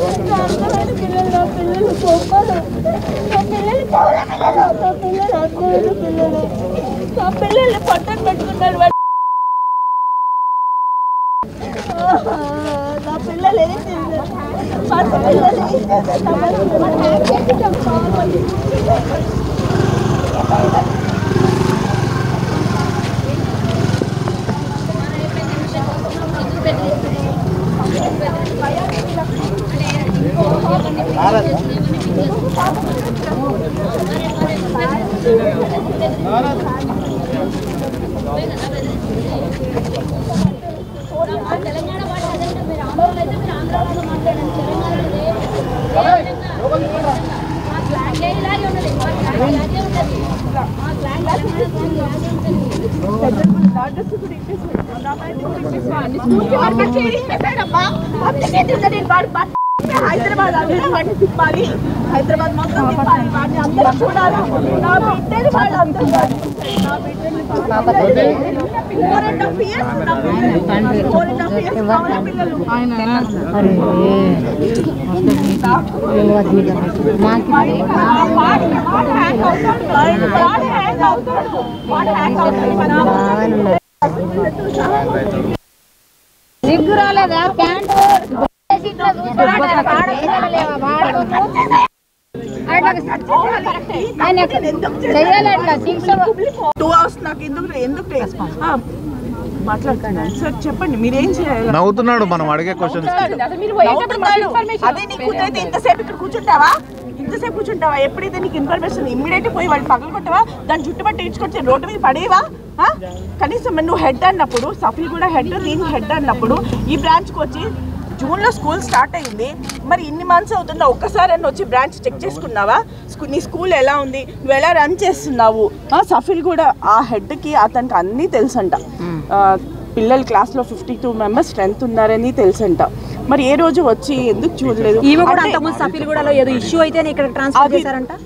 పిల్లలు నా పిల్లలు గొప్పలు నా పిల్లలు పౌర పిల్లలు నా పిల్లలు అక్కలు పిల్లలు నా పిల్లల్ని పట్టణ పెట్టుకున్నాడు వాడు. ఆహా, నా పిల్లలు ఏం చేశారు పసి పిల్లలు హైదరాబాద్ అంతా వాడిని తిప్పాలి హైదరాబాద్ మొత్తం తిప్పాలి వాడిని అందరూ చూడాలి నా బిడ్డని వాళ్ళు అందరూ నా బిడ్డని ఫోర్ అండ్ హాఫ్ ఇయర్స్ నా పిల్లలు ఫోర్ అండ్ హాఫ్ ఇయర్స్ నా పిల్లలు వాడు వాడు హ్యాంగ్ అవుతాడు వాడు హ్యాంగ్ అవుతాడు వాడు హ్యాంగ్ అవుతాడు సిగ్గు రాలేదా? ప్యాంటు టూ అవర్స్ నాకు ఎందుకు ఎందుకు సార్ చెప్పండి మీరేం చేయాలి? నవ్వుతున్నాడు మనం అడిగే క్వశ్చన్స్ నవ్వుతున్నాడు. అదే నీ కూతురైతే ఇంతసేపు ఇక్కడ కూర్చుంటావా? ఇంతసేపు కూర్చుంటావా? ఎప్పుడైతే నీకు ఇన్ఫర్మేషన్ ఇమ్మీడియట్ పోయి వాళ్ళు పగలు కొట్టవా దాన్ని చుట్టుపట్టి ఇచ్చుకొచ్చి రోడ్డు మీద పడేవా? కనీసం నువ్వు హెడ్ అన్నప్పుడు సఫీ కూడా హెడ్ నేను హెడ్ అన్నప్పుడు ఈ బ్రాంచ్కి వచ్చి జూన్లో స్కూల్ స్టార్ట్ అయింది. మరి ఇన్ని మంత్స్ అవుతుందా? ఒక్కసారి అని వచ్చి బ్రాంచ్ చెక్ చేసుకున్నావా? స్కూ- నీ స్కూల్ ఎలా ఉంది? నువ్వు ఎలా రన్ చేస్తున్నావు? సఫీల్ కూడా ఆ హెడ్కి అతనికి అన్నీ తెలుసంట. పిల్లలు క్లాస్లో ఫిఫ్టీ టూ మెంబర్స్ స్ట్రెంత్ ఉన్నారని తెలుసంట. మరి ఏ రోజు వచ్చి ఎందుకు చూడలేదు?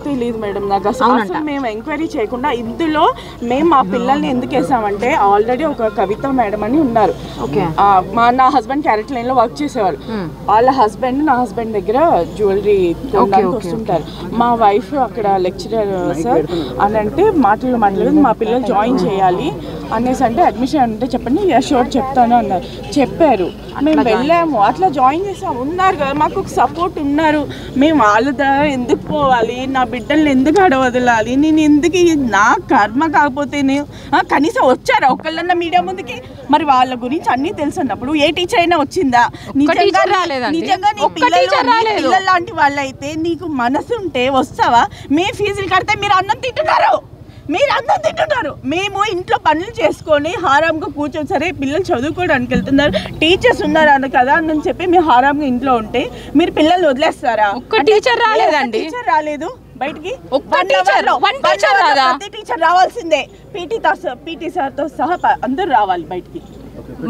తెలియదు మేడం నాకు అసలు. మేము ఎంక్వైరీ చేయకుండా ఇందులో మేము మా పిల్లల్ని ఎందుకు వేసామంటే ఆల్రెడీ ఒక కవిత మేడం అని ఉన్నారు. ఓకే. ఆ, మా నా హస్బెండ్ క్యారెట్ లైన్లో వర్క్ చేసేవారు. వాళ్ళ హస్బెండ్ నా హస్బెండ్ దగ్గర జ్యువెలరీ వస్తుంటారు. మా వైఫ్ అక్కడ లెక్చరర్ సార్ అని అంటే మాటలు మాట్లాడలేదు మా పిల్లలు జాయిన్ చేయాలి అనేసి అంటే అడ్మిషన్ అంటే చెప్పండి షోర్ చెప్తాను అన్నారు. చెప్పారు. మేము వెళ్ళాము. అట్లా జాయిన్ చేసాము. ఉన్నారు కదా మాకు ఒక సపోర్ట్ ఉన్నారు. మేము వాళ్ళ ఎందుకు పోవాలి? నా బిడ్డల్ని ఎందుకు ఆడ వదలాలి? నేను ఎందుకు నా కర్మ కాకపోతే నేను కనీసం వచ్చారా? ఒక్కళ్ళన్నా మీడియా ముందుకి? మరి వాళ్ళ గురించి అన్నీ తెలుసు అన్నప్పుడు ఏ టీచర్ అయినా వచ్చిందా? నిజంగా. నిజంగా నీ. పిల్లలు లాంటి వాళ్ళైతే నీకు మనసు ఉంటే వస్తావా? మే ఫీజులు కడితే మీరు అన్నం తింటున్నారు. మీరు అన్నం తింటున్నారు. మేము ఇంట్లో పనులు చేసుకొని హారాంగా కూర్చొని సరే పిల్లలు చదువుకోవడానికి వెళ్తున్నారు. టీచర్స్ ఉన్నారు అన్న కదా అని చెప్పి మేము హారాంగా ఇంట్లో ఉంటే మీరు పిల్లల్ని వదిలేస్తారా? ఒక్క టీచర్ రాలేదండి. టీచర్ రాలేదు. బయటికి ఒక్క టీచర్, టీచర్? ప్రతి టీచర్ రావాల్సిందే. పీటీ పీటీ సార్తో సహా అందరూ రావాలి బయటికి.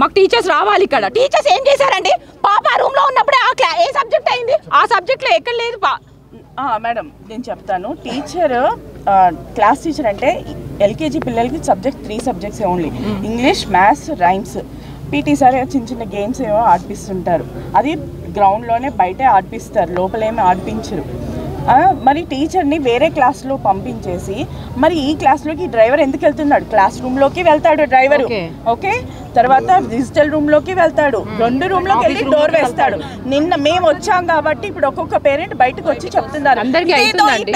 మాకు టీచర్స్ రావాలి ఇక్కడ. టీచర్స్ ఏం చేశారండి? పాప రూమ్లో ఉన్నప్పుడే ఆ క్లా ఏ సబ్జెక్ట్ అయింది? ఆ సబ్జెక్ట్లో ఎక్కడ లేదు పా. మేడం నేను చెప్తాను. టీచర్ క్లాస్ టీచర్ అంటే ఎల్కేజీ పిల్లలకి subject three subjects only. English maths rhymes. PT sir చిన్న చిన్న గేమ్స్ ఏవో ఆడిపిస్తుంటారు. అది గ్రౌండ్లోనే బయటే ఆడిపిస్తారు. లోపలేమీ ఆడిపించరు. మరి టీచర్ని వేరే క్లాస్లో పంపించేసి మరి ఈ క్లాస్లోకి డ్రైవర్ ఎందుకు వెళ్తున్నాడు? క్లాస్ రూమ్లోకి వెళ్తాడు డ్రైవర్. ఓకే? తర్వాత డిజిటల్ రూమ్లోకి వెళ్తాడు. రెండు రూమ్లోకి వెళ్ళి డోర్ వేస్తాడు. నిన్న మేము వచ్చాం కాబట్టి ఇప్పుడు ఒక్కొక్క పేరెంట్ బయటకు వచ్చి చెప్తున్నారు.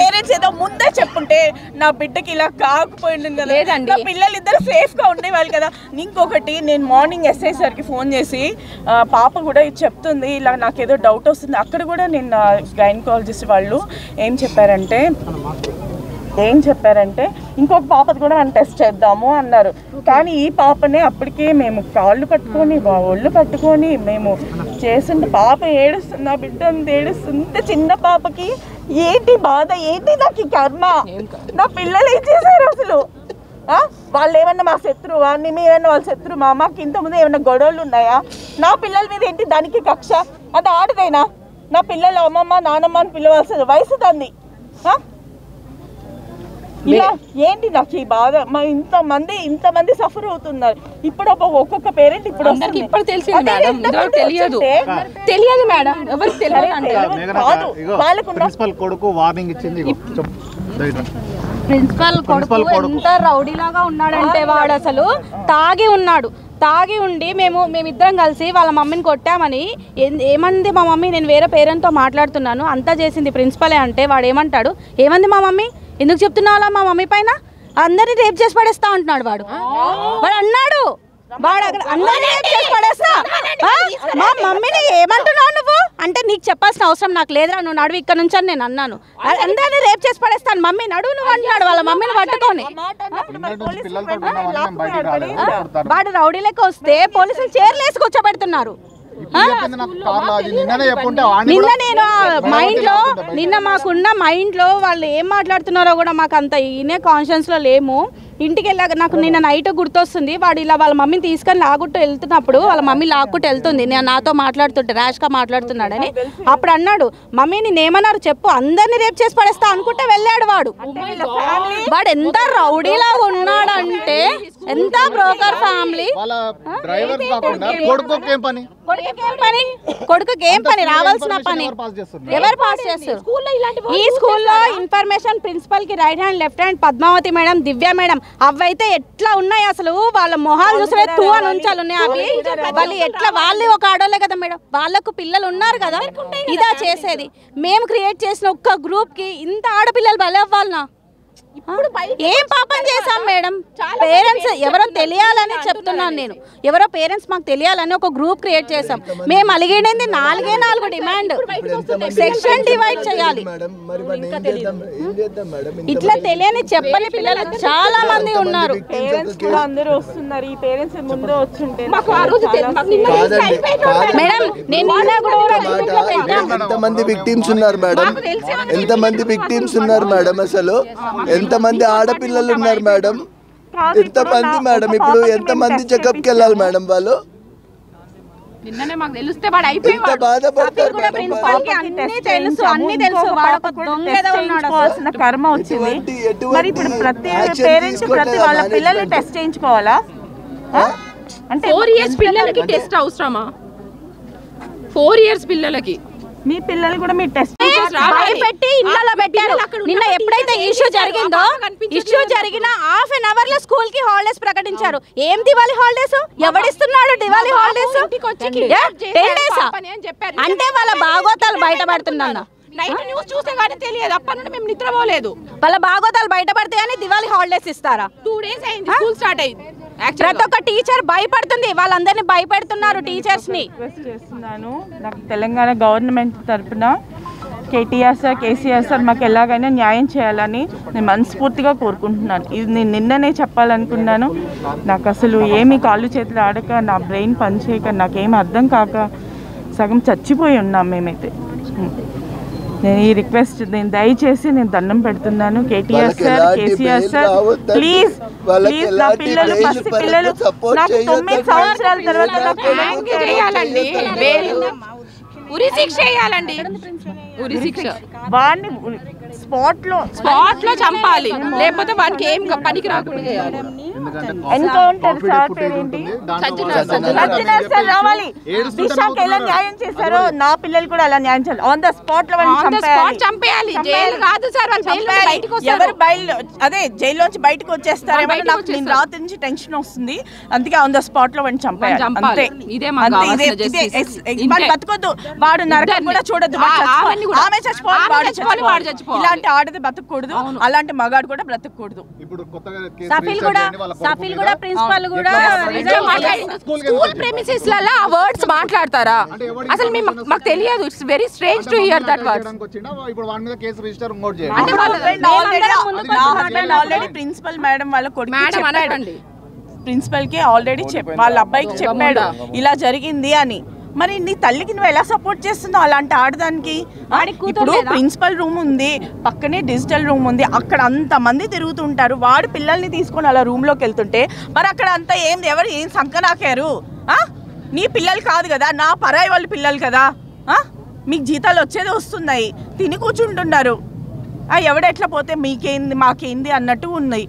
పేరెంట్స్ ఏదో ముందే చెప్పుంటే నా బిడ్డకి ఇలా కాకపోయింది కదా. నా పిల్లలు ఇద్దరు సేఫ్గా ఉండేవాళ్ళు కదా. ఇంకొకటి నేను మార్నింగ్ ఎస్ఐ సార్కి ఫోన్ చేసి పాప కూడా ఇది చెప్తుంది. ఇలా నాకు ఏదో డౌట్ వస్తుంది. అక్కడ కూడా నేను గైనకాలజిస్ట్ వాళ్ళు ఏం చెప్పారంటే ఏం చెప్పారంటే ఇంకొక పాపది కూడా మనం టెస్ట్ చేద్దాము అన్నారు. కానీ ఈ పాపనే అప్పటికే మేము కాళ్ళు పట్టుకొని వా- ఒళ్ళు పట్టుకొని మేము చేస్తుంటే పాప ఏడుస్తుంది నా బిడ్డ ఏడుస్తుంది. చిన్న పాపకి ఏంటి బాధ ఏంటి నాకు కర్మ? నా పిల్లలు ఏం చేశారు అసలు? ఆ? వాళ్ళు ఏమన్నా మా శత్రువా? మేమేమన్నా వాళ్ళ శత్రు మా మాకు ఇంతకుముందు ఏమన్నా గొడవలు ఉన్నాయా? నా పిల్లల మీద ఏంటి దానికి కక్ష? అది ఆడదేనా? నా పిల్లలు అమ్మమ్మ నానమ్మ అని పిలవాల్సింది వయసు ఆ? ఇలా ఏంటి నాకు ఈ బాధ మా ఇంతమంది ఇంతమంది సఫర్ అవుతున్నారు. ఇప్పుడు ఒక ఒక్కొక్క పేరెంట్ ఇప్పుడు అందరికి. ఇప్పుడు తెలిసింది మేడం తెలియదు? తెలియదు మేడం ఎవరికి తెలియదు కాదు. ఇగో వాళ్ళకున్న- ప్రిన్సిపల్ కొడుకు వార్నింగ్ ఇచ్చింది. ప్రిన్సిపల్ కొడుకు. ఎంత రౌడీలాగా ఉన్నాడంటే వాడు అసలు తాగి ఉన్నాడు. తాగి ఉండి మేము మేమిద్దరం కలిసి వాళ్ళ మమ్మీని కొట్టామని ఏమంది మా మమ్మీ? నేను వేరే పేరెంట్తో మాట్లాడుతున్నాను. అంతా చేసింది ప్రిన్సిపలే అంటే వాడు ఏమంటాడు? ఏమంది మా మమ్మీ? ఎందుకు చెప్తున్నావు మా మమ్మీ పైన? అందరినీ రేప్ చేసి పడేస్తా ఉంటున్నాడు వాడు. వాడు అన్నాడు. వాడు అక్కడ అందరినీ రేప్ చేసి పడేస్తా? మా మమ్మీని ఏమంటున్నావు నువ్వు? అంటే నీకు చెప్పాల్సిన అవసరం నాకు లేదురా నువ్వు నడువు ఇక్కడ నుంచి అని నేను అన్నాను. అందరినీ రేప్ చేసి పడేస్తాను. మమ్మీ నడువు నువ్వు అన్నాడు వాళ్ళ మమ్మీని పట్టుకొని. వాడు రౌడీ లెక్క వస్తే పోలీసులు చైర్లేసి కూర్చోబెడుతున్నారు. నిన్న నేను మైండ్లో నిన్న మాకున్న మైండ్లో వాళ్ళు ఏం మాట్లాడుతున్నారో కూడా మాకు అంత ఈయనే కాన్షియన్స్లో లేము. ఇంటికి వెళ్ళాక నాకు నిన్న నైట్ గుర్తొస్తుంది. వాడు ఇలా వాళ్ళ మమ్మీని తీసుకొని లాగుట్టు వెళ్తున్నప్పుడు వాళ్ళ మమ్మీ లాక్కుంటూ వెళ్తుంది. నేను నాతో మాట్లాడుతుంటే ర్యాష్గా మాట్లాడుతున్నాడని. అప్పుడు అన్నాడు మమ్మీ నేను ఏమన్నారు చెప్పు. అందరినీ రేపు చేసి పడేస్తా అనుకుంటే వెళ్ళాడు వాడు. వాడు ఎంత రౌడీలా ఉన్నాడంటే ఎంత బ్రోకర్ ఫ్యామిలీ? వాళ్ళ డ్రైవర్ కాకుండా కొడుకు ఏం పని? కొడుకుకి ఏం రావాల్సిన పని. ఎవరు పాస్ చేస్తున్నారు? ఎవరు పాస్ చేస్తారు? ఈ స్కూల్లో information ప్రిన్సిపల్కి right hand left hand Padmavathi madam Divya madam అవైతే ఎట్లా ఉన్నాయి అసలు? వాళ్ళ మొహాలు చూస్తే టూ అని ఉంచాలి ఉన్నాయి అవి. వాళ్ళు ఎట్లా? వాళ్ళు ఒక ఆడోళ్ళే కదా మేడం. వాళ్ళకు పిల్లలు ఉన్నారు కదా. ఇదా చేసేది. మేము క్రియేట్ చేసిన ఒక్క గ్రూప్కి ఇంత ఆడపిల్లలు బలి అవ్వాలనా? ఏం పాపం చేశాం మేడం? పేరెంట్స్ ఎవరో తెలియాలని చెప్తున్నాను నేను. ఎవరో పేరెంట్స్ మాకు తెలియాలని ఒక గ్రూప్ క్రియేట్ చేసాం మేము అలిగేది నాలుగే నాలుగు డిమాండ్ సెక్షన్ డివైడ్ చేయాలి. ఇట్లా తెలియని చెప్పని పిల్లలు చాలా మంది ఉన్నారు. పేరెంట్స్ కూడా అందరూ వస్తున్నారు. ఈ పేరెంట్స్ ముందే వచ్చుంటే మాకు ఆ రోజు తెలు- మాకు నిన్న కాదండి. కాదండి. మేడం నేను ఎంతమంది విక్టిమ్స్ ఉన్నారు మేడం ఎంతమంది విక్టిమ్స్ ఉన్నారు మేడం అసలు. ఎంతమంది ఆడపిల్లలు ఉన్నారు మేడం? ఎంతమంది మేడం? ఇప్పుడు ఎంతమంది చెకప్కి వెళ్ళాలి మేడం వాళ్ళు? నిన్ననే మాకు తెలిస్తే వాడు బాధపడతారు తెలుసు అన్ని తెలుసు. వాడు దొంగ కర్మ వచ్చింది. మరి ఇప్పుడు ప్రతి పేరెంట్స్ ప్రతి వాళ్ళ పిల్లల్ని? టెస్ట్ చేయించుకోవాలా? అంటే ఫోర్ ఇయర్స్ పిల్లలకి టెస్ట్ అవసరమా? ఫోర్ ఇయర్స్ పిల్లలకి. మీ పిల్లలు కూడా మీరు టెస్ట్ భయపెట్టి ఇళ్ళలో పెట్టారు. నిన్న ఎప్పుడైతే ఇష్యూ జరిగిందో ఇష్యూ జరిగిన హాఫ్ అన్ అవర్లో స్కూల్కి హాలిడేస్ ప్రకటించారు. ఏం దివాళీ హాలిడేస్ ఎవడిస్తున్నాడు దివాళీ హాలిడేస్ అంటే వాళ్ళ బాగోతాలు బయటపడుతున్నా నైట్ న్యూస్ చూస్తే కానీ తెలియదు. అప్పటి నుండి మేము నిద్రపోలేదు. వాళ్ళ బాగోతాలు బయటపడతాయని దివాళీ హాలిడేస్ ఇస్తారా? టూ డేస్ అయింది. స్కూల్ స్టార్ట్ అయింది. ప్రతి ఒక్క టీచర్ భయపడుతుంది. వాళ్ళందరినీ భయపెడుతున్నారు టీచర్స్ని. రిక్వెస్ట్ చేస్తున్నాను. నాకు తెలంగాణ గవర్నమెంట్ తరపున కేటీఆర్ సార్ కేసీఆర్ సార్ మాకు ఎలాగైనా న్యాయం చేయాలని నేను మనస్ఫూర్తిగా కోరుకుంటున్నాను. ఇది నేను నిన్ననే చెప్పాలనుకున్నాను. నాకు అసలు ఏమి కాళ్ళు చేతులు ఆడక నా బ్రెయిన్ పనిచేయక నాకేం అర్థం కాక సగం చచ్చిపోయి ఉన్నాం మేమైతే. నేను ఈ రిక్వెస్ట్ నేను దయచేసి నేను దండం పెడుతున్నాను. KTR sir KCR sir. Please please నా పిల్లలు పరంగా పిల్లలు నాకు తొమ్మిది. సంవత్సరాల తర్వాత నాకు చేయాలండి. ఉరి శిక్ష వేయాలండి. ఉరి శిక్ష వాడిని స్పాట్లో స్పాట్లో చంపాలి. లేకపోతే వానికి ఏం పనికి రాకుండా చేయాలి. ఎన్కౌంటర్ సార్ రావాలి. దిశాకి ఎలా న్యాయం చేశారో నా పిల్లలు కూడా అలా న్యాయం చేయాలి. ఆన్ ద స్పాట్లో వాడిని ఆన్ ద స్పాట్ చంపేయాలి. జైలు కాదు సార్ వాళ్ళు. ఎవరు బయలు అదే జైల్లోంచి బయటకు వచ్చేస్తారేమో నాకు నేను. రాత్రి నుంచి టెన్షన్ వస్తుంది. అందుకే ఆన్ ద స్పాట్లో వాడిని చంపేయాలి. అంతే. ఇదే ఇదే- బతకొద్దు. వాడు నరకం. కూడా చూడొద్దు. ఆమె చచ్చిపోవాలి ఆమె వాడు చచ్చిపోవాలి, వాడు చచ్చిపోవాలి. చచ్చిపోవాలి. ఇలాంటి ఆడది బతకూడదు అలాంటి మగాడు కూడా బ్రతకూడదు. ఇప్పుడు కొత్తగా సఫీల్ కూడా సఫీల్. కూడా ప్రిన్సిపల్ కూడా స్కూల్ ప్రెమిసెస్లలో ఆ వర్డ్స్ మాట్లాడతారా? అసలు మేము మాకు తెలియదు. It's very strange to hear that words చేయడానికి వచ్చిండా? ఇప్పుడు వాడి మీద కేసు రిజిస్టర్ ఇంకోటి చేయండి. అంటే వాళ్ళు ఆల్రెడీ ప్రిన్సిపల్ మేడం వాళ్ళ కొడుకు మేడం ప్రిన్సిపల్కి ఆల్రెడీ వాళ్ళ అబ్బాయికి చెప్పాడు. ఇలా జరిగింది అని. మరి నీ తల్లికి నువ్వు ఎలా సపోర్ట్ చేస్తున్నావు అలాంటి ఆడదానికి? ఇప్పుడు ప్రిన్సిపల్ రూమ్ ఉంది పక్కనే డిజిటల్ రూమ్ ఉంది అక్కడ అంత మంది తిరుగుతుంటారు. వాడు పిల్లల్ని తీసుకొని అలా రూమ్లోకి వెళ్తుంటే మరి అక్కడ అంతా ఏం ఎవరు ఏం సంకనాకారు? నీ పిల్లలు కాదు కదా నా పరాయి వాళ్ళ పిల్లలు కదా? మీకు జీతాలు వచ్చేది వస్తున్నాయి. తిని కూర్చుంటున్నారు. ఎవడెట్లా పోతే మీకేంది మాకేంది అన్నట్టు ఉన్నాయి.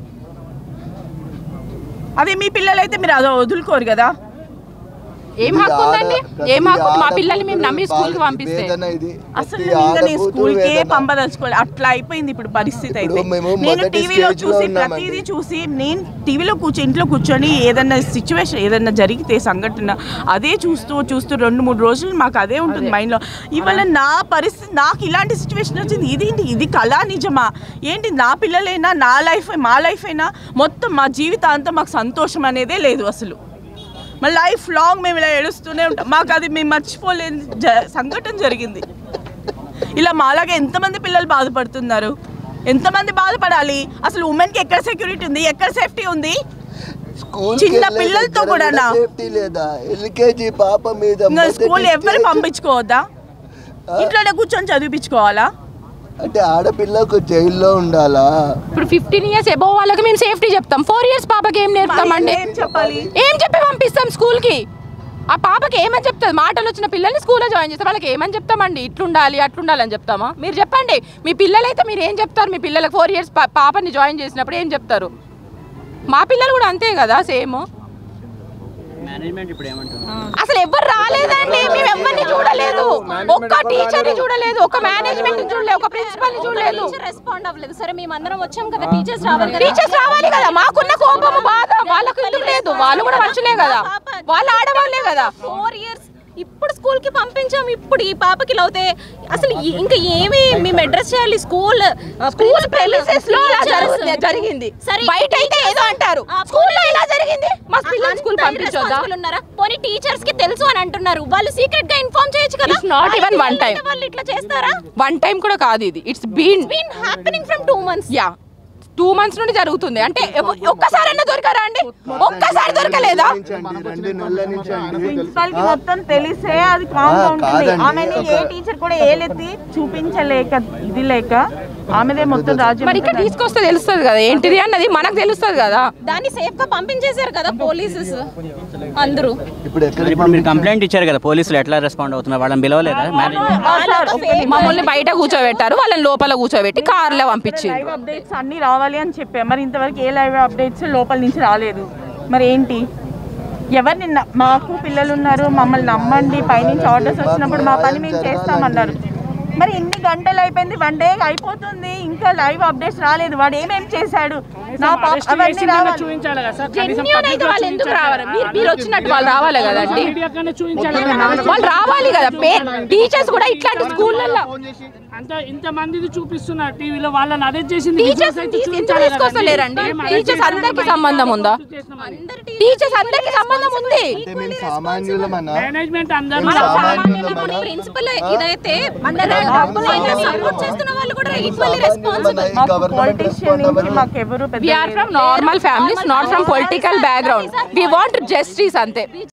అదే మీ పిల్లలైతే మీరు అదో వదులుకోరు కదా. ఏం హక్కు ఉందండి? ఏం హక్కు మా పిల్లల్ని మేము నమ్మి స్కూల్కి పంపిస్తే. అసలు నేను స్కూల్కే వేదన. పంపదలుచుకోవాలి అట్లా అయిపోయింది ఇప్పుడు పరిస్థితి అయితే. నేను టీవీలో చూసి. ప్రతిదీ చూసి నేను టీవీలో కూర్చో ఇంట్లో కూర్చొని ఏదన్నా సిచ్యువేషన్ ఏదన్నా జరిగితే సంఘటన అదే చూస్తూ చూస్తూ రెండు మూడు రోజులు మాకు అదే ఉంటుంది మైండ్లో. ఇవాళ నా పరిస్థితి నాకు ఇలాంటి సిచ్యువేషన్ వచ్చింది. ఇది ఏంటి ఇది కళా నిజమా? ఏంటి? నా పిల్లలైనా నా లైఫ్ మా లైఫ్ అయినా మొత్తం మా జీవితాంతం మాకు సంతోషం అనేదే లేదు అసలు. మా లైఫ్ లాంగ్ మేము ఇలా ఏడుస్తూనే ఉంటాం. మాకు అది మేము మర్చిపోలేని సంఘటన జరిగింది. ఇలా మాలాగా ఎంతమంది పిల్లలు బాధపడుతున్నారు? ఎంతమంది బాధపడాలి? అసలు ఉమెన్కి ఎక్కడ సెక్యూరిటీ ఉంది? ఎక్కడ సేఫ్టీ ఉంది? చిన్న పిల్లలతో లేదా? ఎల్కేజీ పాప మీద స్కూల్ ఎవరు పంపించుకోవద్దా? ఇంట్లోనే కూర్చొని చదివించుకోవాలా అంటే ఆడపిల్లకు జైల్లో ఉండాలా? ఇప్పుడు ఫిఫ్టీన్ ఇయర్స్ ఎబో వాళ్ళకి మేము సేఫ్టీ చెప్తాం. ఫోర్ ఇయర్స్ పాపకి ఏం నేర్పుతామండి? ఏం చెప్పాలి? ఏం చెప్పి పంపిస్తాం స్కూల్కి? ఆ పాపకి ఏమని చెప్తుంది మాటలు వచ్చిన పిల్లల్ని స్కూల్లో జాయిన్ చేస్తాం వాళ్ళకి ఏమని చెప్తామండి? ఇట్లుండాలి అట్లుండాలి అని చెప్తామా? మీరు చెప్పండి. మీ పిల్లలైతే మీరు ఏం చెప్తారు? మీ పిల్లలకు ఫోర్ ఇయర్స్ పాపని జాయిన్ చేసినప్పుడు ఏం చెప్తారు? మా పిల్లలు కూడా అంతే కదా సేమ్ అసలు ఎవరు రాలేదండి మేము ఎవరిని చూడలేదు. ఒక్క టీచర్ని చూడలేదు ఒక మేనేజ్మెంట్ని చూడలేదు ఒక ప్రిన్సిపల్ని చూడలేదు. రెస్పాండ్ అవ్వలేదు. సరే మేమందరం వచ్చాం కదా టీచర్స్ రావాలి కదా. టీచర్స్ రావాలి కదా మాకున్న కోపము బాధ వాళ్ళకు ఎందుకు లేదు? వాళ్ళు కూడా మనుషులే కదా. వాళ్ళు ఆడవాళ్ళే కదా. ఫోర్ ఇయర్స్ ఇప్పుడు స్కూల్కి పంపించాం. ఇప్పుడు ఈ పాపకి ఇలా అవుతే అసలు ఇంకా ఏమి మేము అడ్రస్ చేయాలి? స్కూల్ స్కూల్ ప్రెమిసెస్లో ఇలా జరుగుతుంది- జరిగింది. సరే, బయట అయితే ఏదో అంటారు. ఆ, స్కూల్లో ఇలా జరిగింది. మా పిల్లలు స్కూల్ పంపించొద్దా? ఉన్నారా? పోనీ టీచర్స్కి తెలుసు అని అంటున్నారు. వాళ్ళు సీక్రెట్గా ఇన్ఫార్మ్ చేయొచ్చు కదా? Not even one time. వాళ్ళు ఇట్లా చేస్తారా? వన్ టైం కూడా కాదు ఇది. It's been been happening from two months yeah two months నుండి జరుగుతుంది. అంటే ఎవ- ఒక్కసారైనా దొరకారా అండి? ఒక్కసారి దొరకలేదా? నుంచండి, రెండు నెలల నుంచి అండి. ప్రిన్సిపల్కి మొత్తం తెలిసే అది. ఆమెని ఏ టీచర్ కూడా ఏలెత్తి చూపించలేక ఇది లేక ఆమెదే మొత్తం రాజ్యం మరి ఇక్కడ తీసుకొస్తే తెలుస్తుంది కదా. ఏంటిది అన్నది మనకు తెలుస్తుంది కదా. దాన్ని సేఫ్గా పంపించేశారు కదా పోలీసెస్ అందరూ. ఇప్పుడు ఎక్కడ మరి ఇప్పుడు మీరు కంప్లైంట్ ఇచ్చారు కదా పోలీసులు ఎట్లా రెస్పాండ్ అవుతున్నారు? వాళ్ళని పిలవలేదా? మమ్మల్ని బయట కూర్చోబెట్టారు వాళ్ళని లోపల కూర్చోబెట్టి కార్లో పంపించింది లైవ్ అప్డేట్స్ అన్ని రావాలి. అని చెప్పాం. మరి ఇంతవరకు ఏ లైవ్ అప్డేట్స్ లోపల నుంచి రాలేదు. మరి ఏంటి? ఎవరిని న- మాకు పిల్లలు ఉన్నారు మమ్మల్ని నమ్మండి పైనుంచి ఆర్డర్స్ వచ్చినప్పుడు మా పని మేము చేస్తామన్నారు. మరి ఇన్ని గంటలు అయిపోయింది వన్ డే అయిపోతుంది ఇంకా లైవ్ అప్డేట్స్ రాలేదు వాడు ఏమేం చేశాడు నా పాప అవన్నీ రావాలి జెన్యున్ అయితే వాళ్ళు ఎందుకు రావాలి మీరు మీరు వచ్చినట్టు వాళ్ళు రావాలి కదండి వాళ్ళు రావాలి కదా టీచర్స్ కూడా ఇట్లాంటి స్కూళ్ళల్లో అంత ఇంత మందిది చూపిస్తున్నారు టీవీలో వాళ్ళని చేసింది టీచర్స్ తీసుకొస్తలేరండి టీచర్స్ అందరికి సంబంధం ఉందా టీచర్స్ అందరికి సంబంధం ఉంది మేనేజ్మెంట్ అందరూ ప్రిన్సిపల్ ఇదైతే అయితే సపోర్ట్ చేస్తున్న వాళ్ళు కూడా ఈక్వల్లీ రెస్పాన్సిబుల్ ఈ గవర్నమెంట్ పొలిటీషియన్ రెస్పాండ్ నుంచి మాకు ఎవరు we are from normal families not from political background we want justice అంతే.